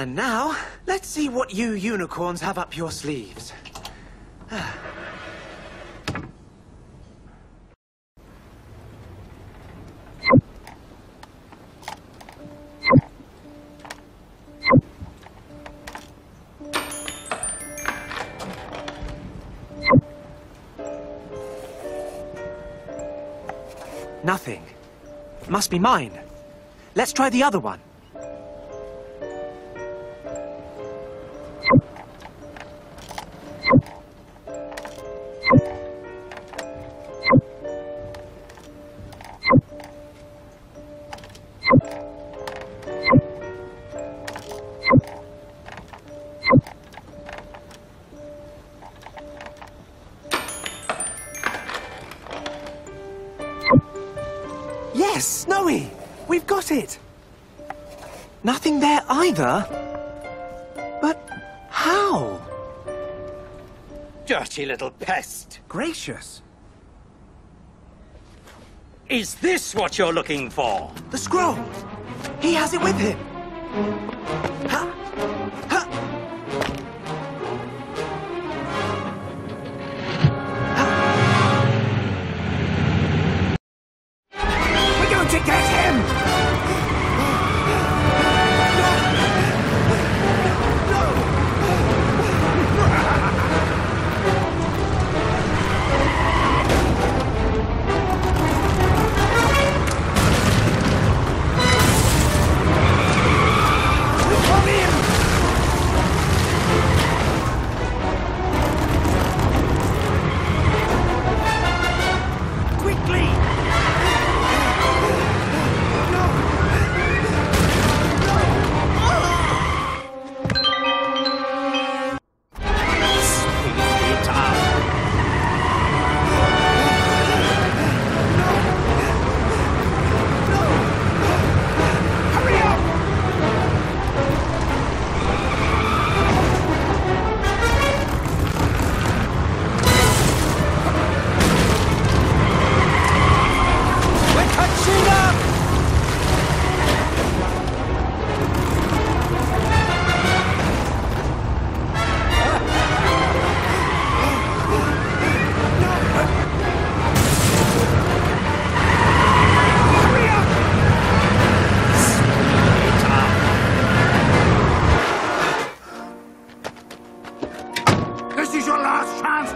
And now, let's see what you unicorns have up your sleeves. Nothing. Must be mine. Let's try the other one. It! Nothing there either. But how? Dirty little pest. Gracious. Is this what you're looking for? The scroll! He has it with him! Ha!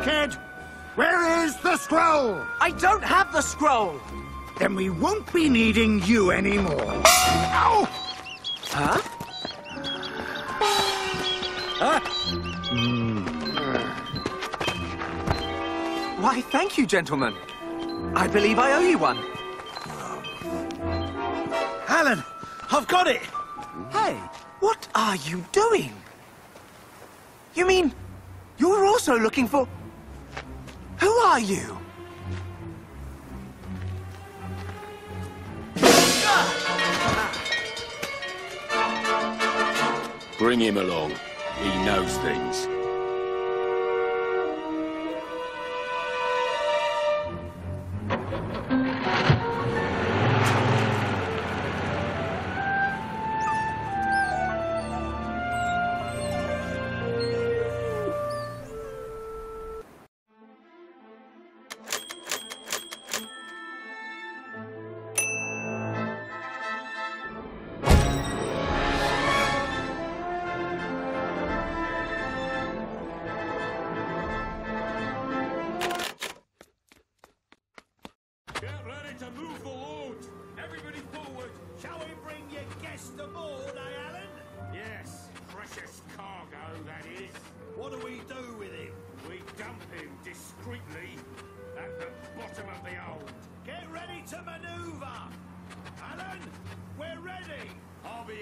Kid. Where is the scroll? I don't have the scroll! Then we won't be needing you anymore. Ow! Huh? Why, thank you, gentlemen. I believe I owe you one. Alan, I've got it. Hey, what are you doing? You mean you're also looking for. Are you? Bring him along. He knows things.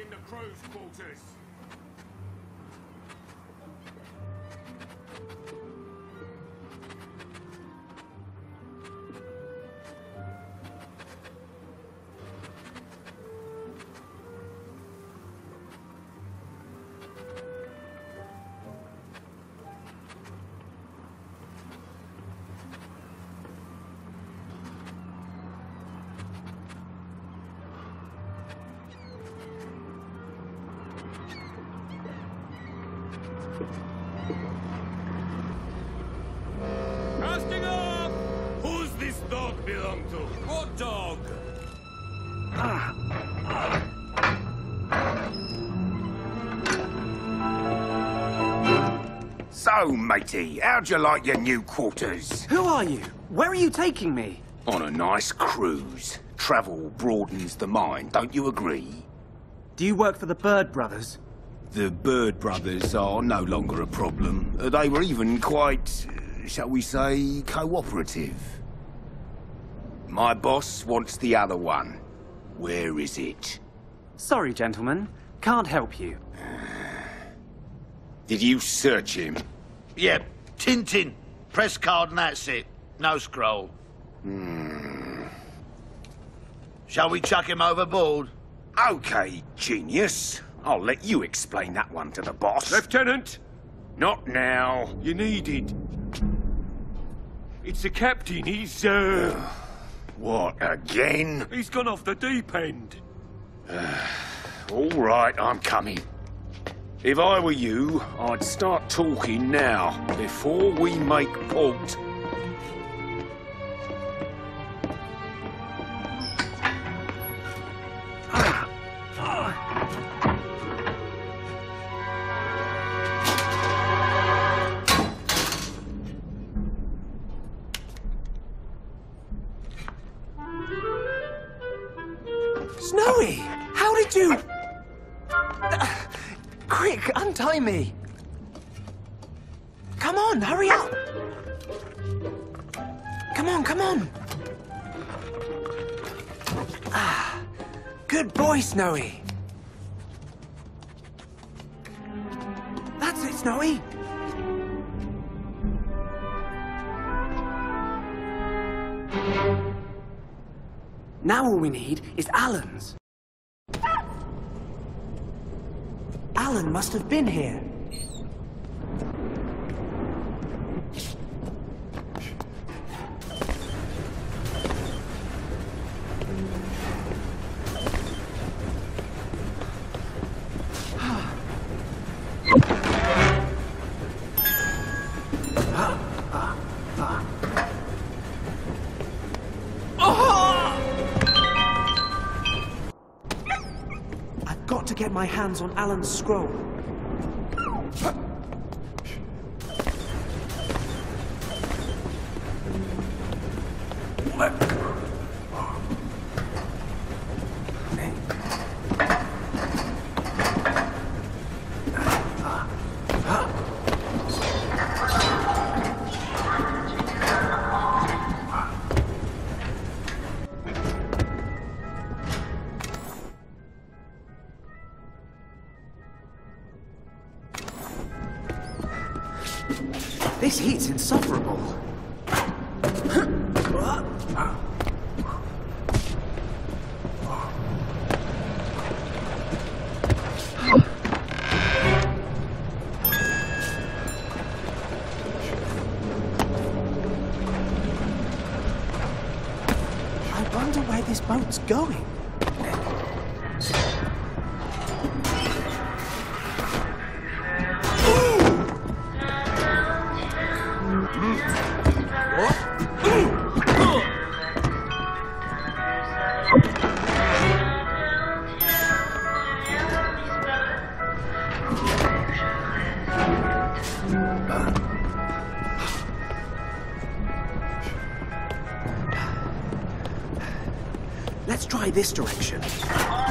In the crew's quarters. Casting off! Who's this dog belong to? What dog? So, matey, how'd you like your new quarters? Who are you? Where are you taking me? On a nice cruise. Travel broadens the mind, don't you agree? Do you work for the Bird Brothers? The Bird Brothers are no longer a problem. They were even quite, shall we say, cooperative. My boss wants the other one. Where is it? Sorry, gentlemen. Can't help you. Did you search him? Yep, Tintin. Press card and that's it. No scroll. Hmm. Shall we chuck him overboard? Okay, genius. I'll let you explain that one to the boss. Lieutenant, Not now. you needed. It's the captain. He's, uh, What, again? he's gone off the deep end. All right, I'm coming. If I were you, I'd start talking now, before we make port. Untie me! Come on, hurry up! Come on, come on! Ah, good boy, Snowy! That's it, Snowy! Now all we need is Alan's. Alan must have been here. My hands on Alan's scroll. Where this boat's Let's try this direction.